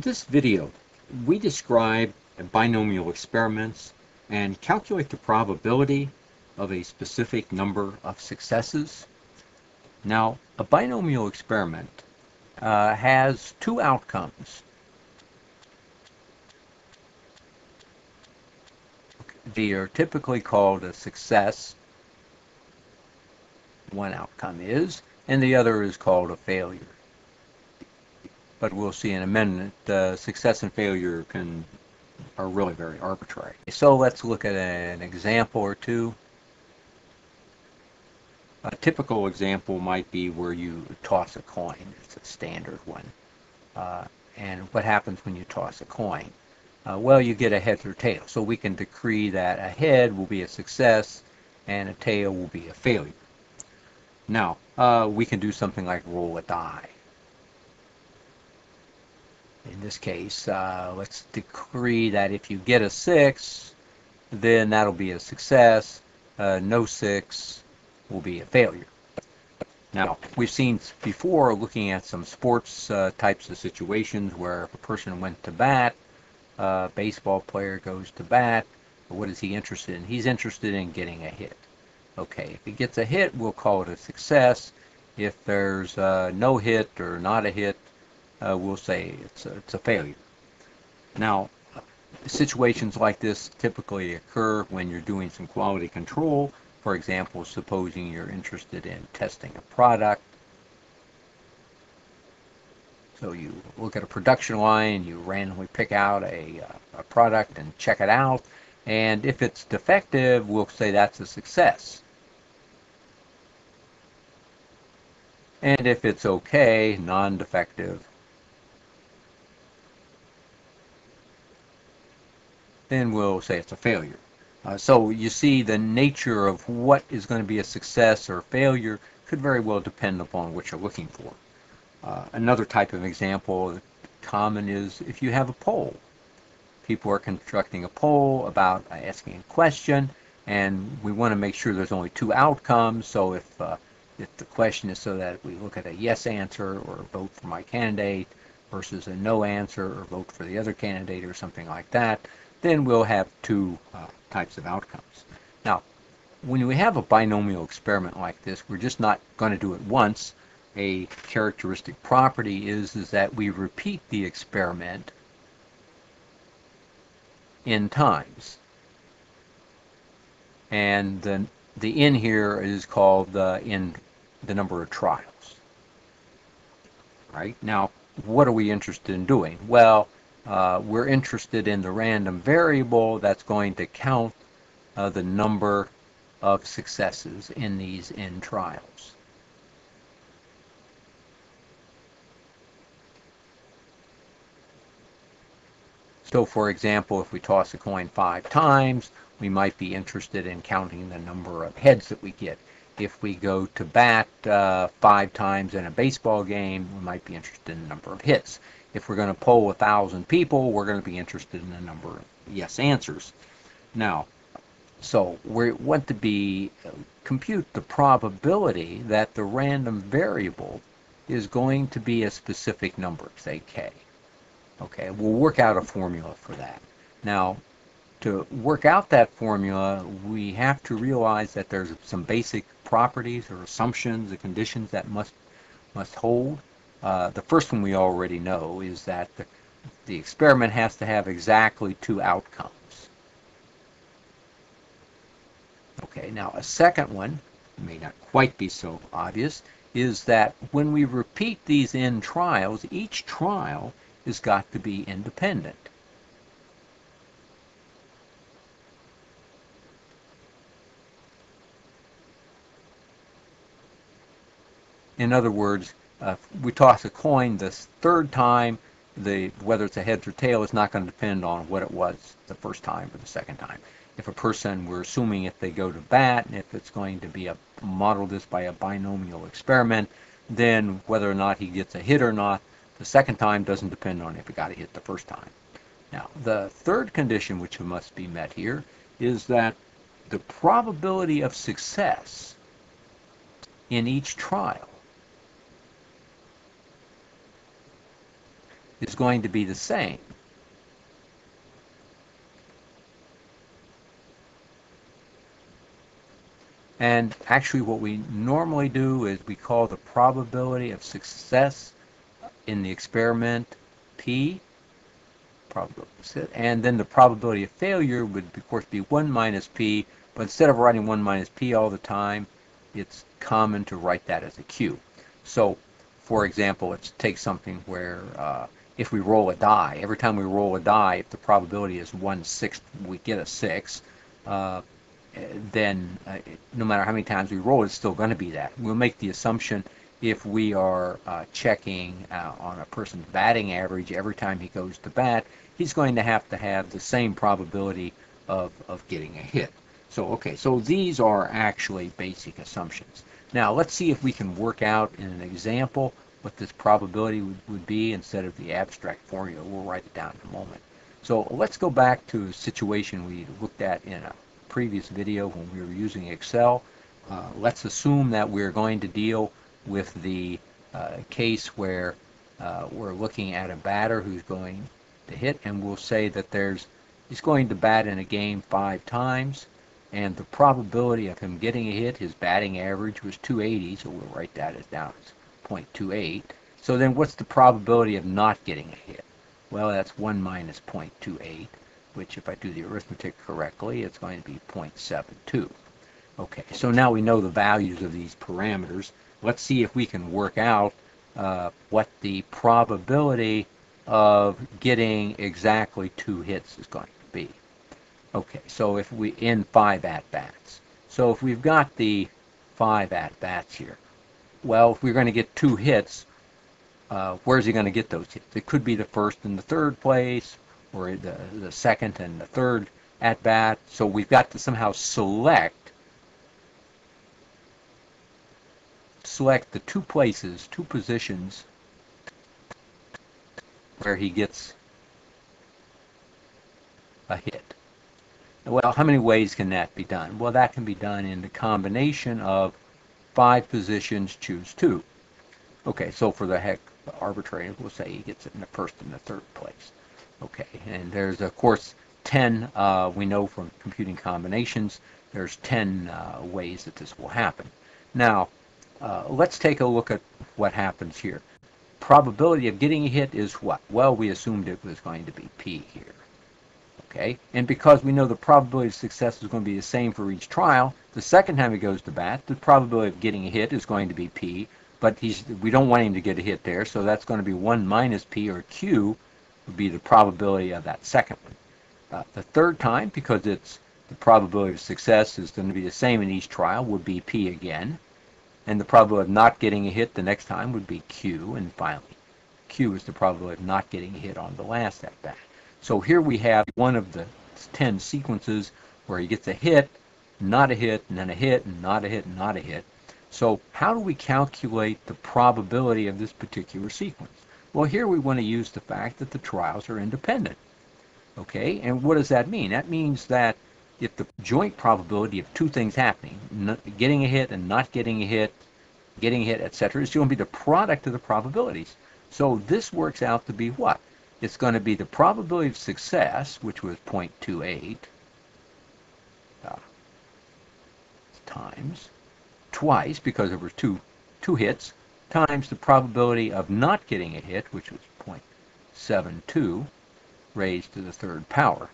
In this video, we describe binomial experiments and calculate the probability of a specific number of successes. Now, a binomial experiment uh, has two outcomes. They are typically called a success, one outcome is, and the other is called a failure. But we'll see in a minute, success and failure can are really very arbitrary. So let's look at an example or two. A typical example might be where you toss a coin. It's a standard one. Uh, and what happens when you toss a coin? Uh, well, you get a heads or tail. So we can decree that a head will be a success and a tail will be a failure. Now, uh, we can do something like roll a die. In this case, uh, let's decree that if you get a 6, then that'll be a success. Uh, no 6 will be a failure. Now, we've seen before looking at some sports uh, types of situations where if a person went to bat, a baseball player goes to bat, what is he interested in? He's interested in getting a hit. Okay, if he gets a hit, we'll call it a success. If there's uh, no hit or not a hit, uh, we'll say it's a, it's a failure. Now, situations like this typically occur when you're doing some quality control for example, supposing you're interested in testing a product. So you look at a production line, you randomly pick out a, uh, a product and check it out. And if it's defective, we'll say that's a success. And if it's okay, non-defective, then we'll say it's a failure. Uh, so you see the nature of what is going to be a success or a failure could very well depend upon what you're looking for. Uh, another type of example common is if you have a poll. People are constructing a poll about asking a question and we want to make sure there's only two outcomes. So if, uh, if the question is so that we look at a yes answer or vote for my candidate versus a no answer or vote for the other candidate or something like that, then we'll have two uh, types of outcomes. Now, when we have a binomial experiment like this, we're just not going to do it once. A characteristic property is, is that we repeat the experiment n times. And then the n here is called the in the number of trials. Right? Now, what are we interested in doing? Well, uh, we're interested in the random variable that's going to count uh, the number of successes in these n trials. So for example, if we toss a coin five times, we might be interested in counting the number of heads that we get. If we go to bat uh, five times in a baseball game, we might be interested in the number of hits. If we're going to poll a thousand people, we're going to be interested in the number of yes answers. Now, so we want to be uh, compute the probability that the random variable is going to be a specific number, say k. Okay, we'll work out a formula for that. Now, to work out that formula, we have to realize that there's some basic properties or assumptions or conditions that must must hold. Uh, the first one we already know is that the, the experiment has to have exactly two outcomes. Okay, now a second one, may not quite be so obvious, is that when we repeat these n trials, each trial has got to be independent. In other words, uh, we toss a coin this third time, the whether it's a heads or tail is not going to depend on what it was the first time or the second time. If a person, we're assuming if they go to bat, and if it's going to be a model this by a binomial experiment, then whether or not he gets a hit or not, the second time doesn't depend on if he got a hit the first time. Now, the third condition which must be met here is that the probability of success in each trial is going to be the same. And actually what we normally do is we call the probability of success in the experiment P, and then the probability of failure would of course be 1 minus P, but instead of writing 1 minus P all the time, it's common to write that as a Q. So for example, let's take something where uh, if we roll a die, every time we roll a die, if the probability is 1 sixth, we get a 6. Uh, then uh, no matter how many times we roll, it's still going to be that. We'll make the assumption if we are uh, checking uh, on a person's batting average every time he goes to bat, he's going to have to have the same probability of, of getting a hit. So, okay, so these are actually basic assumptions. Now, let's see if we can work out in an example what this probability would, would be instead of the abstract formula. We'll write it down in a moment. So let's go back to a situation we looked at in a previous video when we were using Excel. Uh, let's assume that we're going to deal with the uh, case where uh, we're looking at a batter who's going to hit and we'll say that there's he's going to bat in a game five times and the probability of him getting a hit, his batting average was 280, so we'll write that as down as 0.28. So then what's the probability of not getting a hit? Well, that's 1 minus 0.28 which if I do the arithmetic correctly, it's going to be 0.72. Okay, so now we know the values of these parameters. Let's see if we can work out uh, what the probability of getting exactly two hits is going to be. Okay, so if we, in five at-bats. So if we've got the five at-bats here, well, if we're going to get two hits, uh, where's he going to get those hits? It could be the first and the third place, or the, the second and the third at bat. So we've got to somehow select select the two places, two positions where he gets a hit. Well, how many ways can that be done? Well, that can be done in the combination of five positions, choose two. Okay, so for the heck, arbitrary, we'll say he gets it in the first and the third place. Okay, and there's of course 10, uh, we know from computing combinations, there's 10 uh, ways that this will happen. Now, uh, let's take a look at what happens here. Probability of getting a hit is what? Well, we assumed it was going to be P here. Okay, and because we know the probability of success is going to be the same for each trial, the second time he goes to bat, the probability of getting a hit is going to be P, but we don't want him to get a hit there, so that's going to be 1 minus P, or Q, would be the probability of that second one. Uh, the third time, because it's the probability of success is going to be the same in each trial, would be P again. And the probability of not getting a hit the next time would be Q. And finally, Q is the probability of not getting a hit on the last at bat. So here we have one of the 10 sequences where he gets a hit, not a hit, and then a hit, and not a hit, and not a hit. So how do we calculate the probability of this particular sequence? Well, here we want to use the fact that the trials are independent. Okay, and what does that mean? That means that if the joint probability of two things happening, getting a hit and not getting a hit, getting a hit, etc., is going to be the product of the probabilities. So this works out to be what? It's going to be the probability of success, which was 0.28, uh, times, twice, because there were two, two hits, times the probability of not getting a hit, which was 0.72, raised to the third power.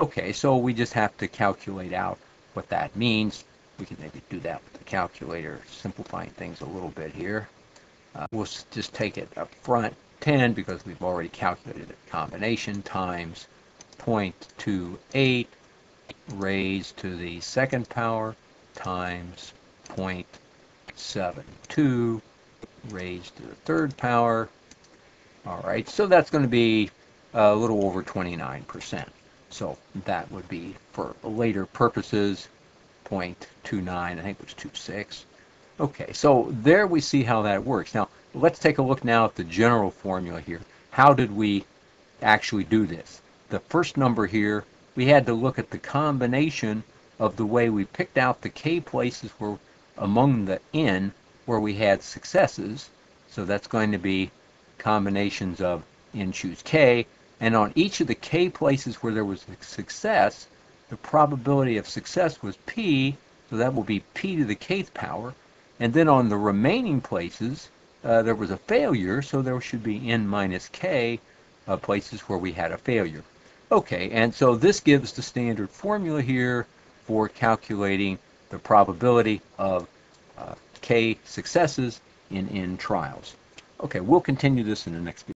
Okay, so we just have to calculate out what that means. We can maybe do that with the calculator, simplifying things a little bit here. Uh, we'll just take it up front, 10, because we've already calculated the combination, times 0.28 raised to the second power times 0.72 raised to the third power. All right, so that's going to be a little over 29%. So that would be for later purposes 0.29, I think it was 26. Okay, so there we see how that works. Now, let's take a look now at the general formula here. How did we actually do this? The first number here, we had to look at the combination of the way we picked out the k places were among the n where we had successes. So that's going to be combinations of n choose k, and on each of the k places where there was a success, the probability of success was p, so that will be p to the kth power. And then on the remaining places, uh, there was a failure, so there should be n minus k uh, places where we had a failure. Okay, and so this gives the standard formula here for calculating the probability of uh, k successes in n trials. Okay, we'll continue this in the next video.